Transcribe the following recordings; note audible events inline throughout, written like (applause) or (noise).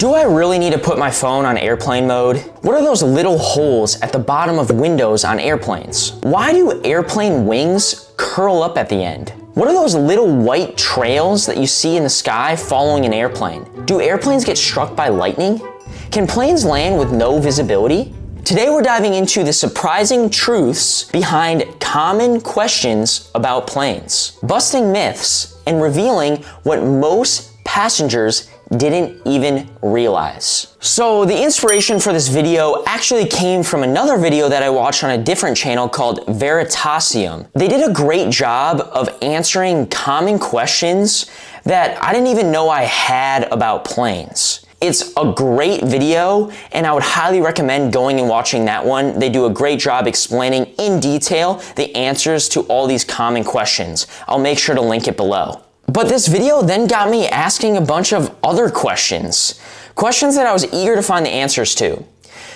Do I really need to put my phone on airplane mode? What are those little holes at the bottom of windows on airplanes? Why do airplane wings curl up at the end? What are those little white trails that you see in the sky following an airplane? Do airplanes get struck by lightning? Can planes land with no visibility? Today we're diving into the surprising truths behind common questions about planes, busting myths, and revealing what most passengers didn't even realize. So the inspiration for this video actually came from another video that I watched on a different channel called Veritasium. They did a great job of answering common questions that I didn't even know I had about planes. It's a great video and I would highly recommend going and watching that one. They do a great job explaining in detail the answers to all these common questions. I'll make sure to link it below. But this video then got me asking a bunch of other questions. Questions that I was eager to find the answers to.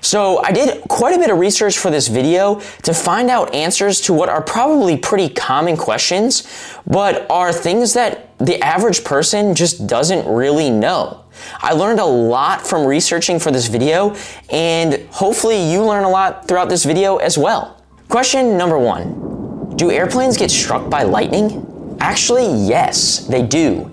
So I did quite a bit of research for this video to find out answers to what are probably pretty common questions, but are things that the average person just doesn't really know. I learned a lot from researching for this video, and hopefully you learn a lot throughout this video as well. Question number one, do airplanes get struck by lightning? Actually, yes, they do.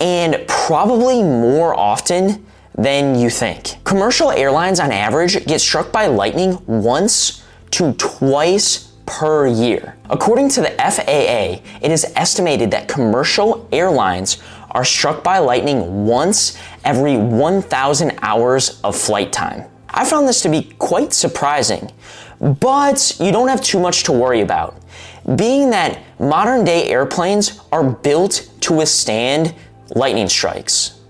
And probably more often than you think. Commercial airlines on average get struck by lightning once to twice per year. According to the FAA, it is estimated that commercial airlines are struck by lightning once every 1,000 hours of flight time. I found this to be quite surprising, but you don't have too much to worry about being that modern day airplanes are built to withstand lightning strikes.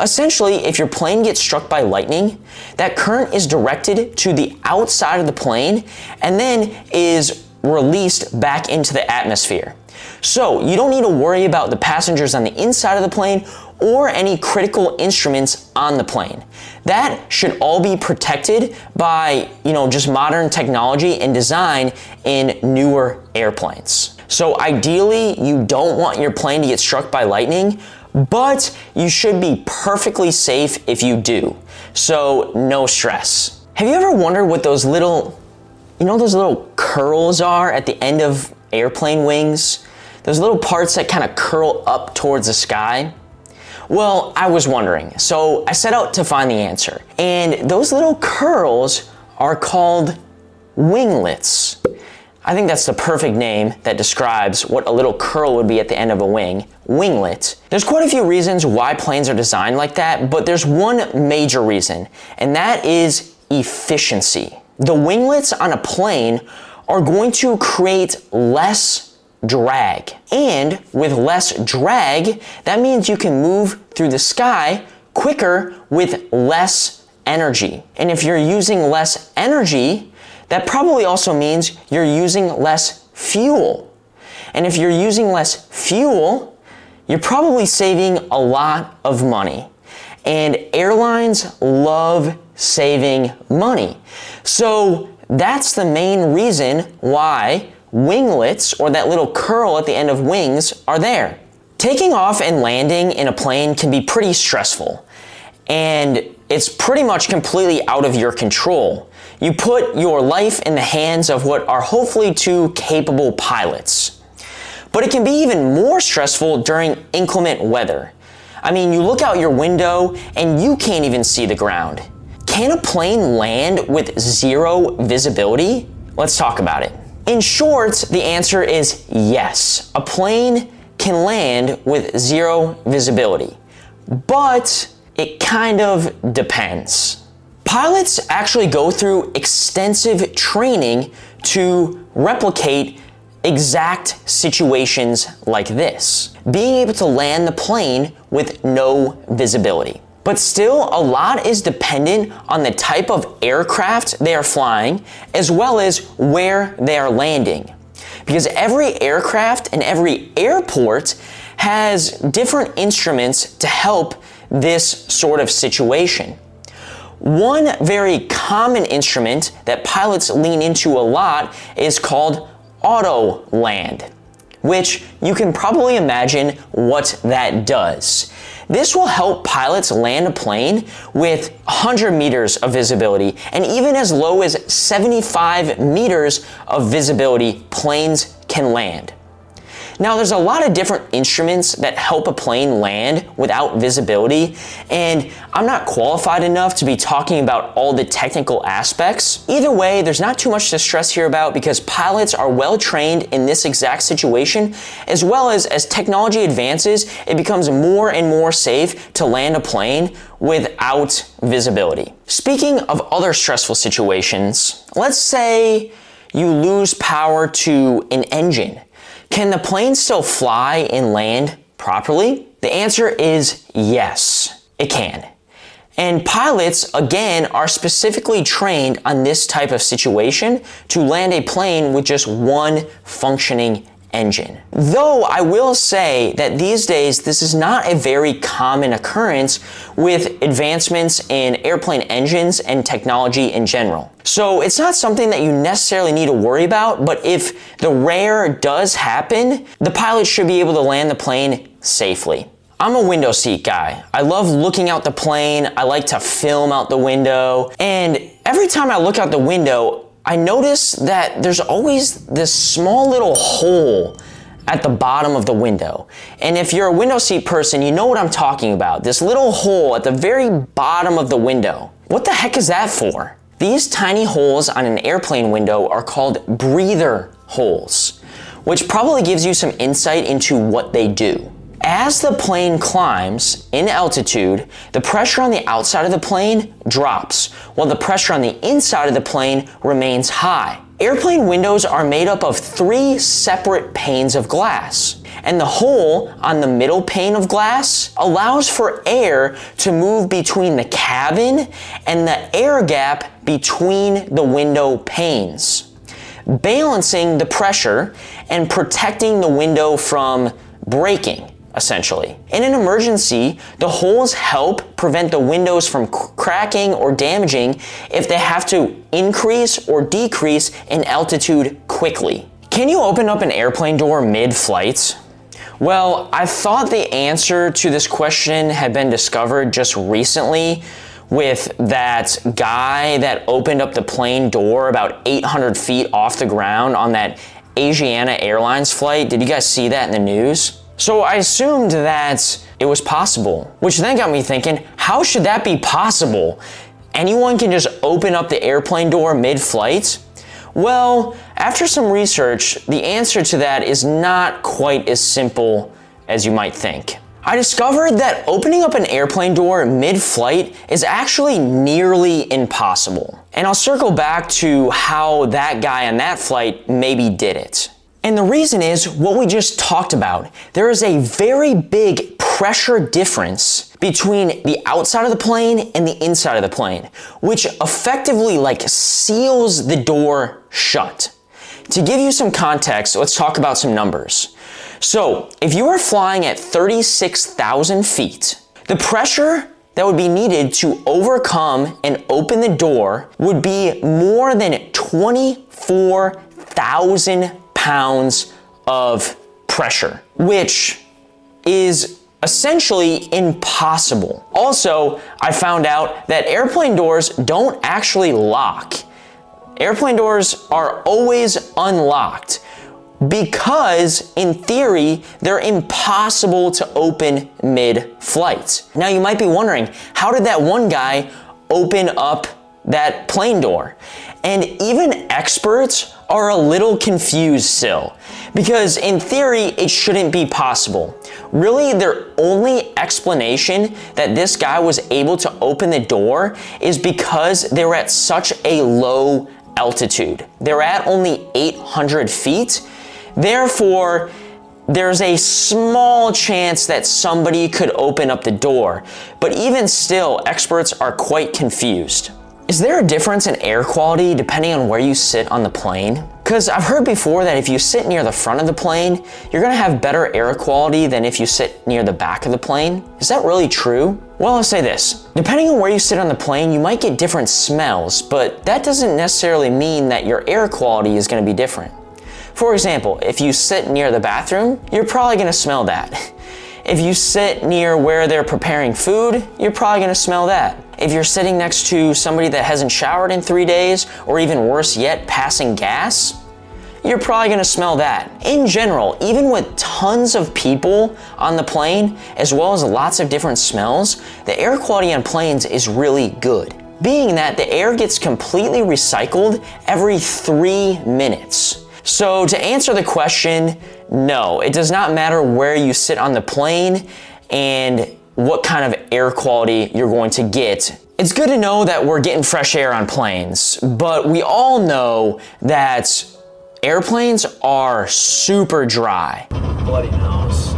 Essentially, if your plane gets struck by lightning, that current is directed to the outside of the plane and then is released back into the atmosphere. So you don't need to worry about the passengers on the inside of the plane or any critical instruments on the plane. That should all be protected by, you know, just modern technology and design in newer airplanes. So ideally, you don't want your plane to get struck by lightning, but you should be perfectly safe if you do. So no stress. Have you ever wondered what those little, you know, those little curls are at the end of airplane wings? Those little parts that kind of curl up towards the sky? Well, I was wondering, so I set out to find the answer. And those little curls are called winglets. I think that's the perfect name that describes what a little curl would be at the end of a wing, winglet. There's quite a few reasons why planes are designed like that, but there's one major reason, and that is efficiency. The winglets on a plane are going to create less drag. And with less drag, that means you can move through the sky quicker with less energy. And if you're using less energy, that probably also means you're using less fuel. And if you're using less fuel, you're probably saving a lot of money. And airlines love saving money. So that's the main reason why winglets, or that little curl at the end of wings, are there. Taking off and landing in a plane can be pretty stressful, and it's pretty much completely out of your control. You put your life in the hands of what are hopefully two capable pilots. But it can be even more stressful during inclement weather. I mean, you look out your window and you can't even see the ground. Can a plane land with zero visibility? Let's talk about it. In short, the answer is yes. A plane can land with zero visibility, but it kind of depends. Pilots actually go through extensive training to replicate exact situations like this, being able to land the plane with no visibility. But still, a lot is dependent on the type of aircraft they are flying, as well as where they are landing. Because every aircraft and every airport has different instruments to help this sort of situation. One very common instrument that pilots lean into a lot is called auto land, which you can probably imagine what that does. This will help pilots land a plane with 100 meters of visibility and even as low as 75 meters of visibility planes can land. Now, there's a lot of different instruments that help a plane land without visibility, and I'm not qualified enough to be talking about all the technical aspects. Either way, there's not too much to stress here about because pilots are well trained in this exact situation, as well as as technology advances, it becomes more and more safe to land a plane without visibility. Speaking of other stressful situations, let's say you lose power to an engine can the plane still fly and land properly? The answer is yes, it can. And pilots, again, are specifically trained on this type of situation to land a plane with just one functioning engine. Though I will say that these days this is not a very common occurrence with advancements in airplane engines and technology in general. So it's not something that you necessarily need to worry about, but if the rare does happen, the pilot should be able to land the plane safely. I'm a window seat guy. I love looking out the plane. I like to film out the window. And every time I look out the window, I notice that there's always this small little hole at the bottom of the window. And if you're a window seat person, you know what I'm talking about. This little hole at the very bottom of the window. What the heck is that for? These tiny holes on an airplane window are called breather holes, which probably gives you some insight into what they do. As the plane climbs in altitude, the pressure on the outside of the plane drops, while the pressure on the inside of the plane remains high. Airplane windows are made up of three separate panes of glass, and the hole on the middle pane of glass allows for air to move between the cabin and the air gap between the window panes, balancing the pressure and protecting the window from breaking essentially. In an emergency, the holes help prevent the windows from cracking or damaging if they have to increase or decrease in altitude quickly. Can you open up an airplane door mid-flight? Well, I thought the answer to this question had been discovered just recently with that guy that opened up the plane door about 800 feet off the ground on that Asiana Airlines flight. Did you guys see that in the news? So I assumed that it was possible, which then got me thinking, how should that be possible? Anyone can just open up the airplane door mid-flight? Well, after some research, the answer to that is not quite as simple as you might think. I discovered that opening up an airplane door mid-flight is actually nearly impossible. And I'll circle back to how that guy on that flight maybe did it. And the reason is what we just talked about. There is a very big pressure difference between the outside of the plane and the inside of the plane, which effectively like seals the door shut. To give you some context, let's talk about some numbers. So, if you are flying at 36,000 feet, the pressure that would be needed to overcome and open the door would be more than 24,000 pounds of pressure, which is essentially impossible. Also, I found out that airplane doors don't actually lock. Airplane doors are always unlocked because in theory, they're impossible to open mid-flight. Now you might be wondering, how did that one guy open up that plane door? And even experts are a little confused still. Because in theory, it shouldn't be possible. Really, their only explanation that this guy was able to open the door is because they were at such a low altitude. They're at only 800 feet. Therefore, there's a small chance that somebody could open up the door. But even still, experts are quite confused. Is there a difference in air quality depending on where you sit on the plane? Because I've heard before that if you sit near the front of the plane, you're gonna have better air quality than if you sit near the back of the plane. Is that really true? Well, I'll say this. Depending on where you sit on the plane, you might get different smells, but that doesn't necessarily mean that your air quality is gonna be different. For example, if you sit near the bathroom, you're probably gonna smell that. (laughs) If you sit near where they're preparing food, you're probably gonna smell that. If you're sitting next to somebody that hasn't showered in three days, or even worse yet, passing gas, you're probably gonna smell that. In general, even with tons of people on the plane, as well as lots of different smells, the air quality on planes is really good. Being that the air gets completely recycled every three minutes. So to answer the question, no, it does not matter where you sit on the plane and what kind of air quality you're going to get. It's good to know that we're getting fresh air on planes, but we all know that airplanes are super dry. Bloody nose.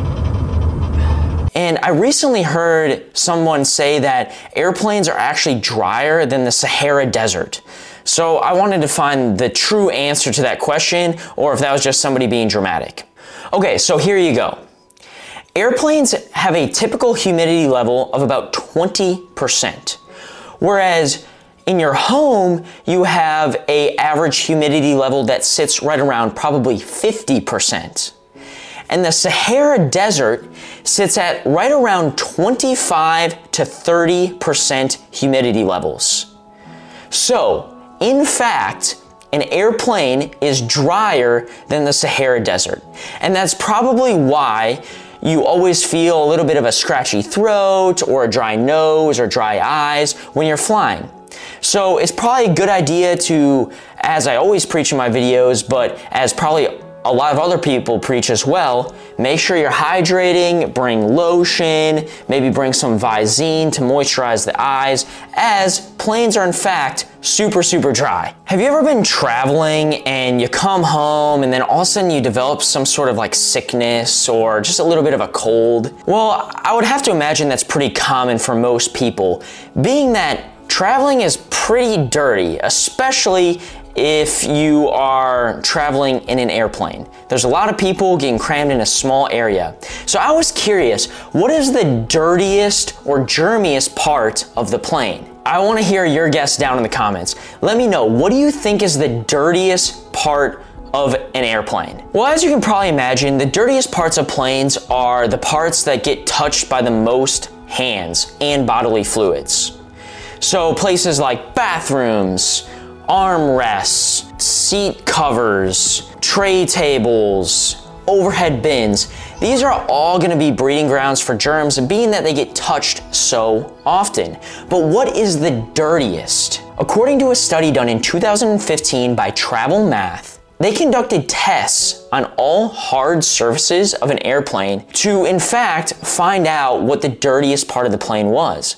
And I recently heard someone say that airplanes are actually drier than the Sahara Desert. So I wanted to find the true answer to that question or if that was just somebody being dramatic. Okay, so here you go. Airplanes have a typical humidity level of about 20%, whereas in your home, you have a average humidity level that sits right around probably 50%. And the Sahara Desert sits at right around 25 to 30% humidity levels. So, in fact, an airplane is drier than the Sahara Desert. And that's probably why you always feel a little bit of a scratchy throat or a dry nose or dry eyes when you're flying. So it's probably a good idea to, as I always preach in my videos, but as probably a lot of other people preach as well, make sure you're hydrating, bring lotion, maybe bring some Visine to moisturize the eyes, as planes are in fact super, super dry. Have you ever been traveling and you come home and then all of a sudden you develop some sort of like sickness or just a little bit of a cold? Well, I would have to imagine that's pretty common for most people, being that traveling is pretty dirty, especially if you are traveling in an airplane. There's a lot of people getting crammed in a small area. So I was curious, what is the dirtiest or germiest part of the plane? I want to hear your guess down in the comments. Let me know, what do you think is the dirtiest part of an airplane? Well, as you can probably imagine, the dirtiest parts of planes are the parts that get touched by the most hands and bodily fluids. So places like bathrooms, armrests, seat covers, tray tables, overhead bins. These are all gonna be breeding grounds for germs being that they get touched so often. But what is the dirtiest? According to a study done in 2015 by Travel Math, they conducted tests on all hard surfaces of an airplane to, in fact, find out what the dirtiest part of the plane was.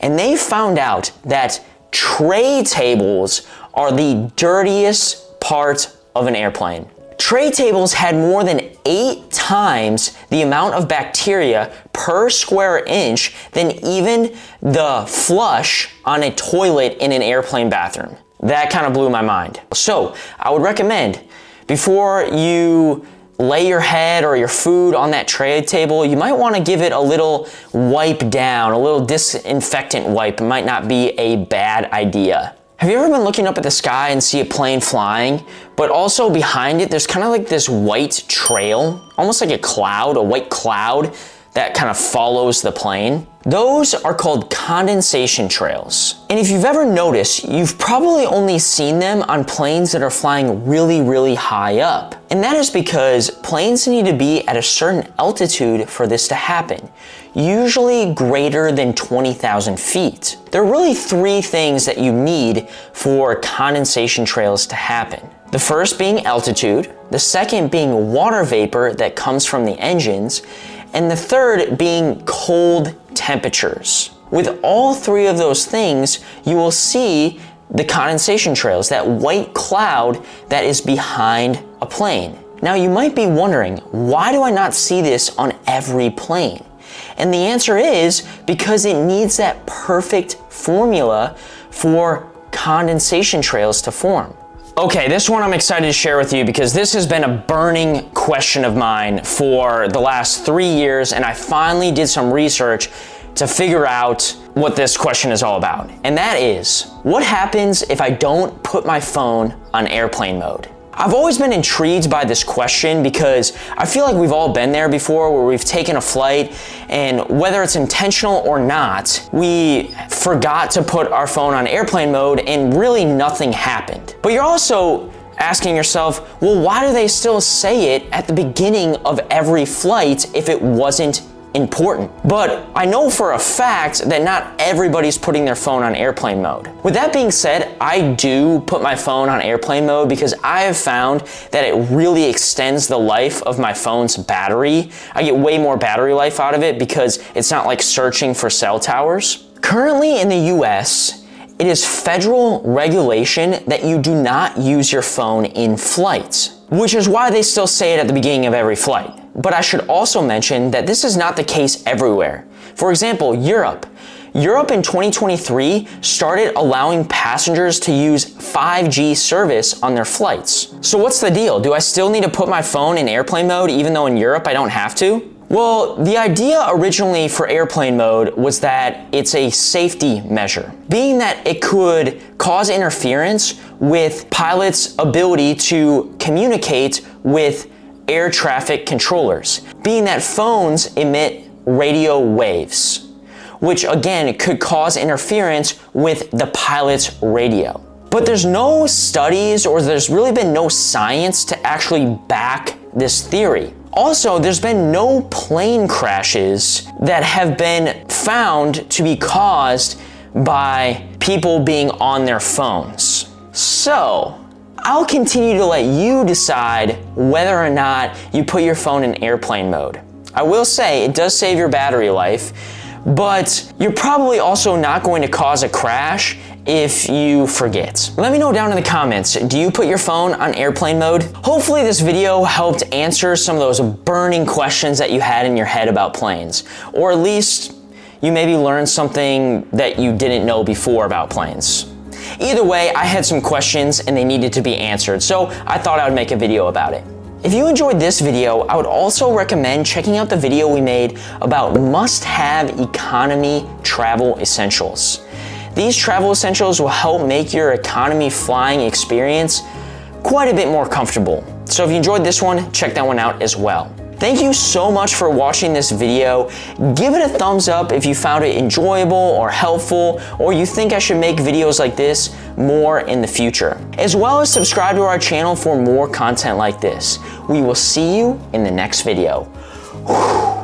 And they found out that tray tables are the dirtiest part of an airplane. Tray tables had more than eight times the amount of bacteria per square inch than even the flush on a toilet in an airplane bathroom. That kind of blew my mind. So I would recommend before you lay your head or your food on that tray table, you might want to give it a little wipe down, a little disinfectant wipe. Might not be a bad idea. Have you ever been looking up at the sky and see a plane flying, but also behind it, there's kind of like this white trail, almost like a cloud, a white cloud that kind of follows the plane? Those are called condensation trails. And if you've ever noticed, you've probably only seen them on planes that are flying really, really high up. And that is because planes need to be at a certain altitude for this to happen, usually greater than 20,000 feet. There are really three things that you need for condensation trails to happen. The first being altitude, the second being water vapor that comes from the engines, and the third being cold temperatures. With all three of those things, you will see the condensation trails, that white cloud that is behind a plane. Now you might be wondering, why do I not see this on every plane? And the answer is because it needs that perfect formula for condensation trails to form. Okay, this one I'm excited to share with you because this has been a burning question of mine for the last three years, and I finally did some research to figure out what this question is all about. And that is, what happens if I don't put my phone on airplane mode? I've always been intrigued by this question because I feel like we've all been there before where we've taken a flight and whether it's intentional or not, we forgot to put our phone on airplane mode and really nothing happened. But you're also asking yourself, well, why do they still say it at the beginning of every flight if it wasn't important. But I know for a fact that not everybody's putting their phone on airplane mode. With that being said, I do put my phone on airplane mode because I have found that it really extends the life of my phone's battery. I get way more battery life out of it because it's not like searching for cell towers. Currently in the US, it is federal regulation that you do not use your phone in flight, which is why they still say it at the beginning of every flight. But I should also mention that this is not the case everywhere. For example, Europe. Europe in 2023 started allowing passengers to use 5G service on their flights. So what's the deal? Do I still need to put my phone in airplane mode even though in Europe I don't have to? Well, the idea originally for airplane mode was that it's a safety measure, being that it could cause interference with pilots' ability to communicate with air traffic controllers, being that phones emit radio waves, which again could cause interference with the pilot's radio. But there's no studies or there's really been no science to actually back this theory. Also, there's been no plane crashes that have been found to be caused by people being on their phones. So, I'll continue to let you decide whether or not you put your phone in airplane mode. I will say it does save your battery life, but you're probably also not going to cause a crash if you forget. Let me know down in the comments, do you put your phone on airplane mode? Hopefully this video helped answer some of those burning questions that you had in your head about planes, or at least you maybe learned something that you didn't know before about planes. Either way, I had some questions and they needed to be answered, so I thought I would make a video about it. If you enjoyed this video, I would also recommend checking out the video we made about must-have economy travel essentials. These travel essentials will help make your economy flying experience quite a bit more comfortable. So if you enjoyed this one, check that one out as well. Thank you so much for watching this video. Give it a thumbs up if you found it enjoyable or helpful, or you think I should make videos like this more in the future. As well as subscribe to our channel for more content like this. We will see you in the next video. Whew.